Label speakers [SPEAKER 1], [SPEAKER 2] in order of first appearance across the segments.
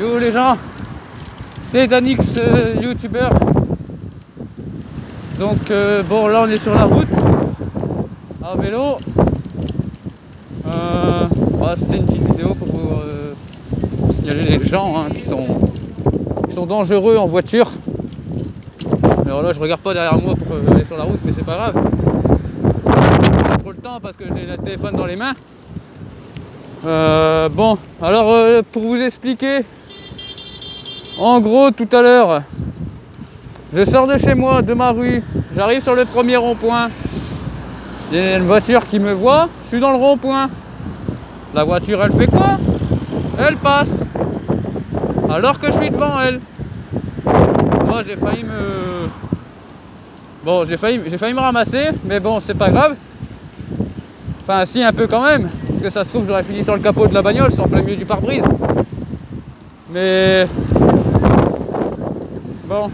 [SPEAKER 1] Yo les gens, c'est Danix euh, youtubeur. Donc euh, bon là on est sur la route à vélo. Euh, voilà, C'était une petite vidéo pour vous euh, signaler les gens hein, qui, sont, qui sont dangereux en voiture. Alors là je regarde pas derrière moi pour aller sur la route mais c'est pas grave. Trop le temps parce que j'ai le téléphone dans les mains. Bon, alors pour vous expliquer, en gros tout à l'heure, je sors de chez moi, de ma rue, j'arrive sur le premier rond-point. Il y a une voiture qui me voit, je suis dans le rond-point. La voiture elle fait quoi? Elle passe. Alors que je suis devant elle. Moi j'ai failli me. Bon j'ai failli, j'ai failli me ramasser, mais bon c'est pas grave. Enfin si un peu quand même. Parce que ça se trouve j'aurais fini sur le capot de la bagnole, sur le plein milieu du pare-brise. Mais. Bon.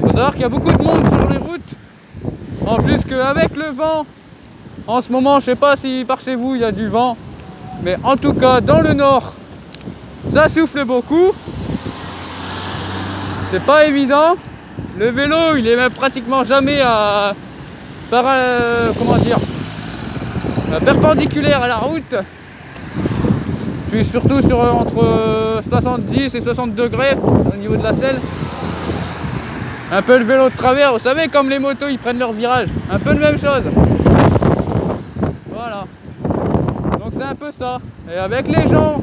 [SPEAKER 1] Faut savoir qu'il y a beaucoup de monde sur les routes. En plus qu'avec le vent, en ce moment, je sais pas si par chez vous il y a du vent, mais en tout cas dans le nord, ça souffle beaucoup. C'est pas évident. Le vélo, il est même pratiquement jamais à euh, comment dire euh, perpendiculaire à la route. Je suis surtout sur euh, entre euh, 70 et 60 degrés au niveau de la selle. Un peu le vélo de travers, vous savez comme les motos ils prennent leur virage, un peu de même chose. Voilà. Donc c'est un peu ça. Et avec les gens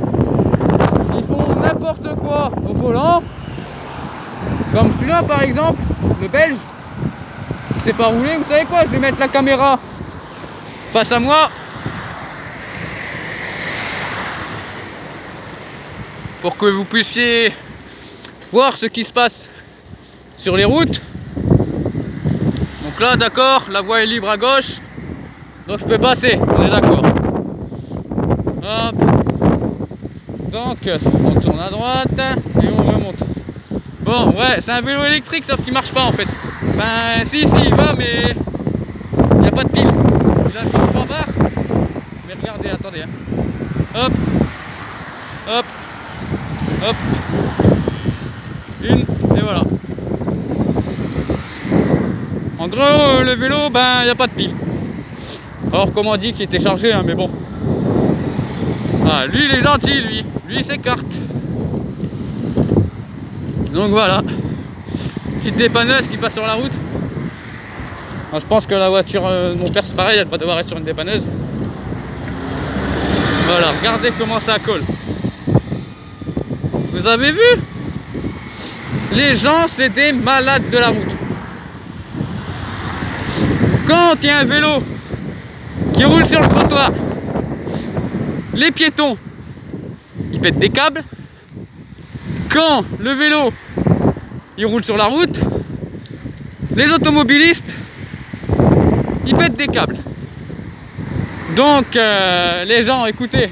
[SPEAKER 1] qui font n'importe quoi au volant, comme celui-là par exemple, le belge, il sait pas rouler, vous savez quoi, je vais mettre la caméra face à moi. Pour que vous puissiez voir ce qui se passe sur les routes. Donc là, d'accord, la voie est libre à gauche, donc je peux passer, on est d'accord. Donc, on tourne à droite et on remonte. Bon, ouais, c'est un vélo électrique, sauf qu'il marche pas en fait. Ben, si, si, il va, mais il n'y a pas de pile. Il a mis trois barres. Mais regardez, attendez. hein. Hop, hop, hop. Une, et voilà. En gros, le vélo, ben, il n'y a pas de pile. Alors, comme on dit qu'il était chargé, hein, mais bon. Ah, lui, il est gentil, lui. Lui, il s'écarte. Donc voilà. Petite dépanneuse qui passe sur la route. Je pense que la voiture euh, mon père, c'est pareil, elle va devoir être sur une dépanneuse. Voilà, regardez comment ça colle. Vous avez vu? Les gens, c'est des malades de la route. Quand il y a un vélo qui roule sur le trottoir, les piétons, ils pètent des câbles. Quand le vélo, il roule sur la route, les automobilistes, ils pètent des câbles. Donc, euh, les gens, écoutez,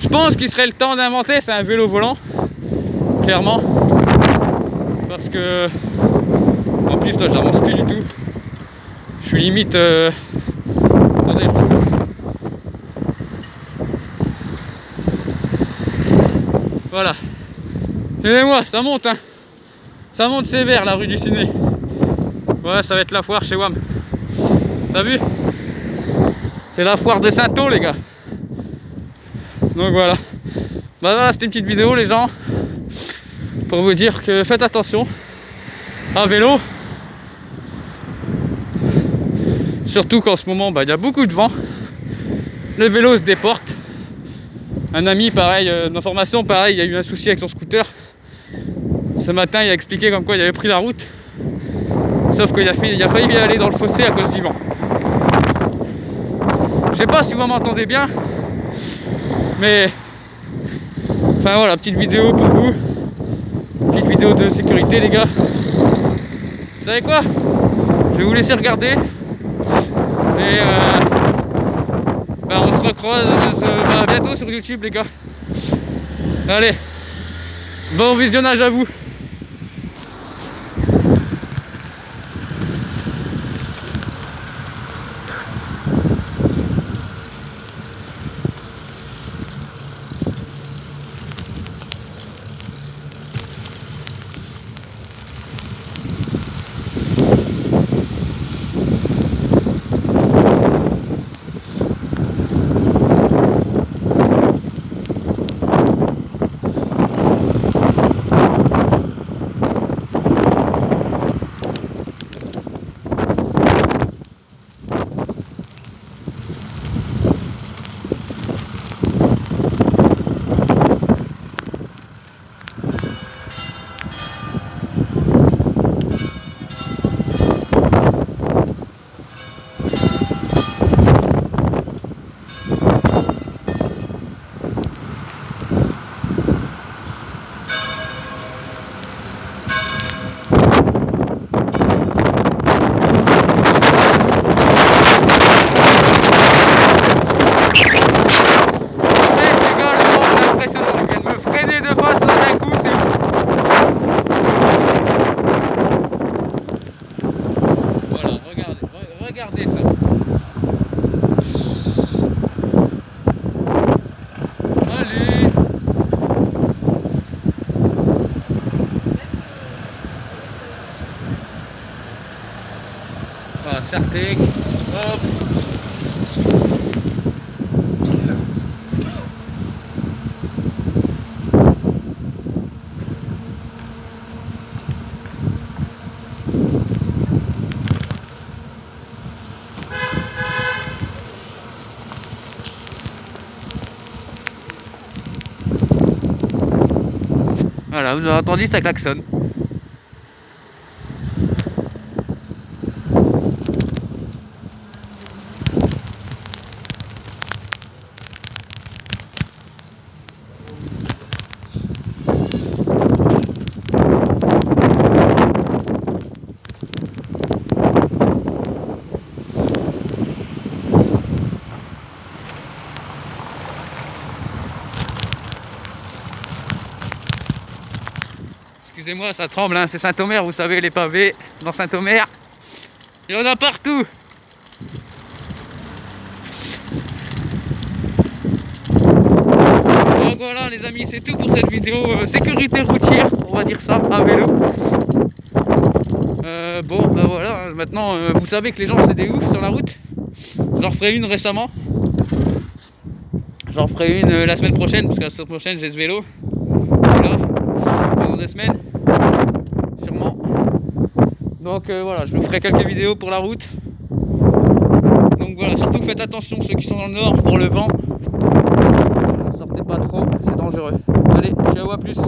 [SPEAKER 1] je pense qu'il serait le temps d'inventer, c'est un vélo volant, clairement. Parce que, en plus, là, j'avance plus du tout. Limite. euh, Voilà. Et moi, ça monte, hein. Ça monte sévère la rue du Ciné. Ouais, ça va être la foire chez WAM. T'as vu? C'est la foire de Saint-O, les gars. Donc voilà. Bah voilà, c'était une petite vidéo, les gens. Pour vous dire que faites attention à vélo. Surtout qu'en ce moment, bah, il y a beaucoup de vent. Le vélo se déporte. Un ami, pareil, euh, de ma formation, pareil, il a eu un souci avec son scooter. Ce matin, il a expliqué comme quoi il avait pris la route. Sauf qu'il a, failli y aller dans le fossé à cause du vent. Je sais pas si vous m'entendez bien, mais enfin voilà, petite vidéo pour vous. Petite vidéo de sécurité, les gars. Vous savez quoi? Je vais vous laisser regarder. Et euh, bah, on se recroise bientôt sur YouTube, les gars. Allez, bon visionnage à vous. Hop. Voilà, vous avez entendu, ça klaxonne. Excusez-moi, ça tremble, hein. c'est Saint-Omer, vous savez, les pavés dans Saint-Omer. Il y en a partout. Donc voilà les amis, c'est tout pour cette vidéo euh, sécurité routière, on va dire ça, à vélo. Euh, bon, ben voilà, hein. maintenant euh, vous savez que les gens c'est des oufs sur la route. J'en ferai une récemment. J'en ferai une la semaine prochaine, parce que la semaine prochaine j'ai ce vélo. Deux semaines. Donc euh, voilà, je vous ferai quelques vidéos pour la route. Donc voilà, surtout faites attention ceux qui sont dans le nord pour le vent. sortez pas trop, c'est dangereux. Allez, ciao à plus